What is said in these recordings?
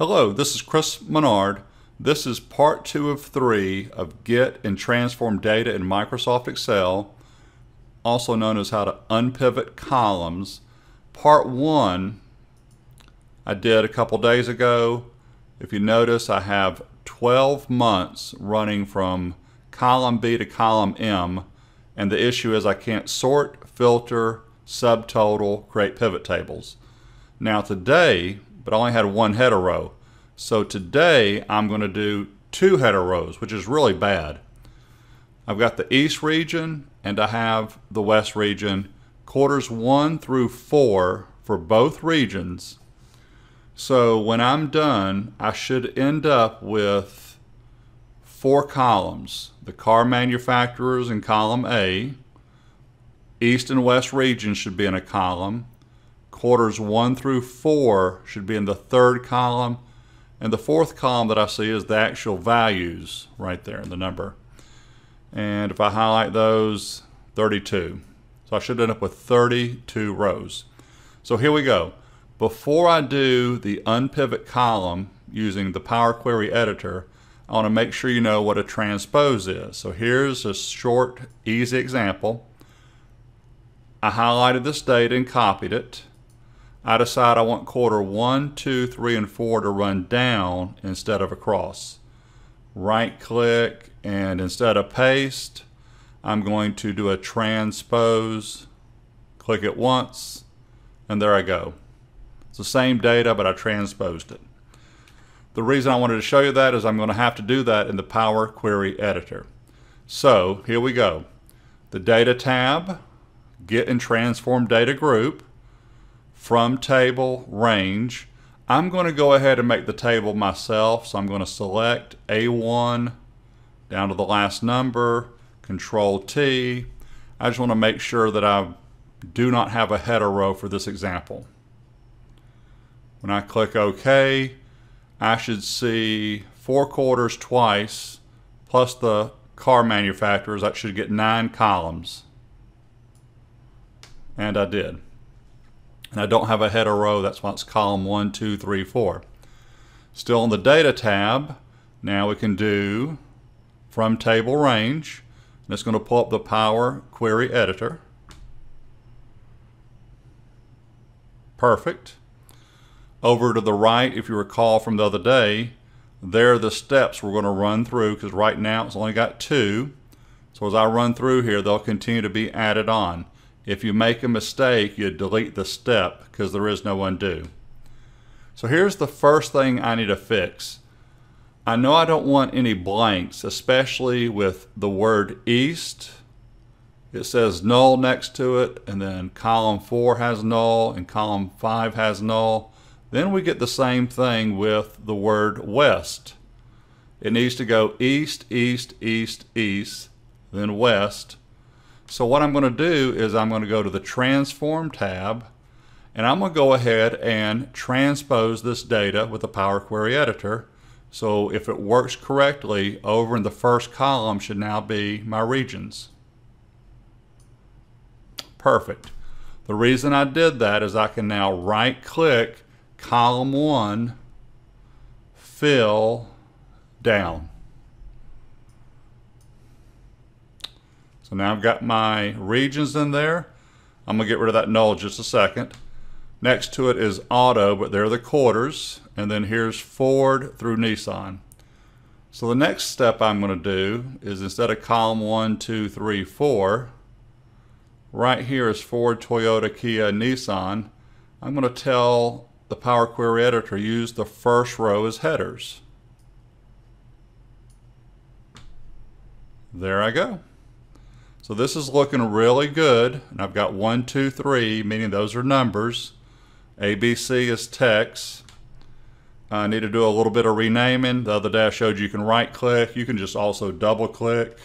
Hello, this is Chris Menard. This is part two of three of Get and Transform Data in Microsoft Excel, also known as how to unpivot columns. Part one I did a couple days ago. If you notice, I have 12 months running from column B to column M, and the issue is I can't sort, filter, subtotal, create pivot tables. Now today, but I only had one header row. So today I'm going to do two header rows, which is really bad. I've got the east region and I have the west region, quarters one through four for both regions. So when I'm done, I should end up with four columns. The car manufacturers in column A, east and west region should be in a column, quarters one through four should be in the third column, and the fourth column that I see is the actual values right there in the number. And if I highlight those, 32. So I should end up with 32 rows. So here we go. Before I do the unpivot column using the Power Query Editor, I want to make sure you know what a transpose is. So here's a short, easy example. I highlighted this data and copied it. I decide I want quarter one, two, three, and four to run down instead of across. Right click and instead of paste, I'm going to do a transpose. Click it once and there I go. It's the same data but I transposed it. The reason I wanted to show you that is I'm going to have to do that in the Power Query Editor. So here we go. The Data tab, Get and Transform Data Group, from table range. I'm going to go ahead and make the table myself. So I'm going to select A1 down to the last number, Control T. I just want to make sure that I do not have a header row for this example. When I click OK, I should see four quarters twice plus the car manufacturers. That should get nine columns. And I did. And I don't have a header row, that's why it's column one, two, three, four. Still in the Data tab, now we can do from table range. And it's going to pull up the Power Query Editor. Perfect. Over to the right, if you recall from the other day, there are the steps we're going to run through because right now it's only got two. So as I run through here, they'll continue to be added on. If you make a mistake, you delete the step because there is no undo. So here's the first thing I need to fix. I know I don't want any blanks, especially with the word east. It says null next to it, and then column 4 has null, and column 5 has null. Then we get the same thing with the word west. It needs to go east, east, east, east, then west, so what I'm going to do is I'm going to go to the Transform tab and I'm going to go ahead and transpose this data with the Power Query Editor. So if it works correctly, over in the first column should now be my regions. Perfect. The reason I did that is I can now right click column 1, fill down. So now I've got my regions in there. I'm to get rid of that null just a second. Next to it is auto, but they're the quarters. And then here's Ford through Nissan. So the next step I'm going to do is instead of column one, two, three, four, right here is Ford, Toyota, Kia, Nissan. I'm going to tell the Power Query Editor use the first row as headers. There I go. So this is looking really good. And I've got one, two, three, meaning those are numbers. ABC is text. I need to do a little bit of renaming. The other day I showed you, can right click. You can just also double click.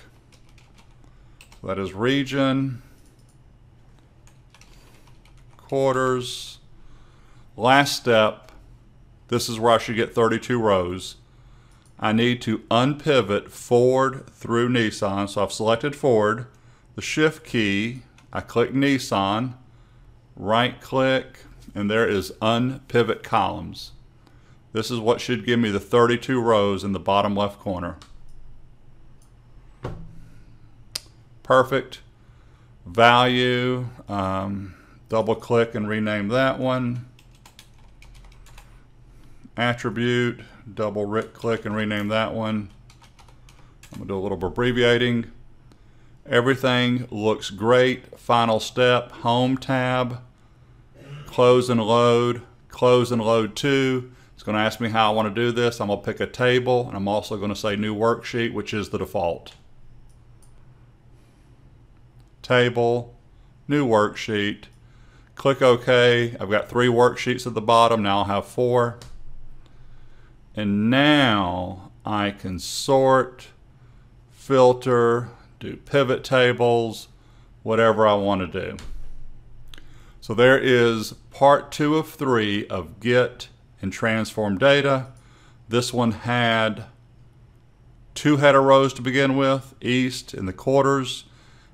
That is region, quarters. Last step, this is where I should get 32 rows. I need to unpivot Ford through Nissan. So I've selected Ford the shift key, I click Nissan, right click, and there is unpivot columns. This is what should give me the 32 rows in the bottom left corner. Perfect. Value, um, double click and rename that one. Attribute, double click and rename that one. I'm gonna do a little abbreviating. Everything looks great. Final step, home tab, close and load, close and load to. It's gonna ask me how I wanna do this. I'm gonna pick a table and I'm also gonna say new worksheet, which is the default. Table, new worksheet, click OK. I've got three worksheets at the bottom, now I'll have four. And now I can sort, filter, do pivot tables, whatever I want to do. So there is part two of three of get and transform data. This one had two header rows to begin with, east and the quarters.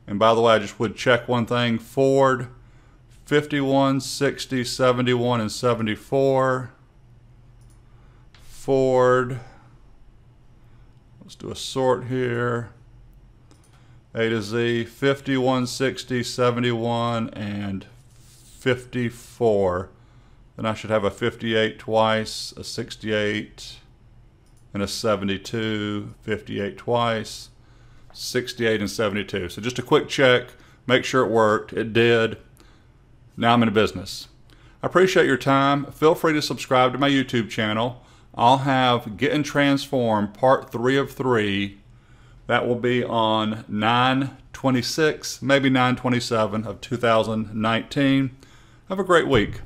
And by the way, I just would check one thing, forward, 51, 60, 71, and 74. Ford. let's do a sort here. A to Z, 51, 60, 71, and 54. Then I should have a 58 twice, a 68, and a 72, 58 twice, 68 and 72. So just a quick check, make sure it worked. It did. Now I'm in business. I appreciate your time. Feel free to subscribe to my YouTube channel. I'll have Get and Transform Part 3 of 3 that will be on 926, maybe 927 of 2019. Have a great week.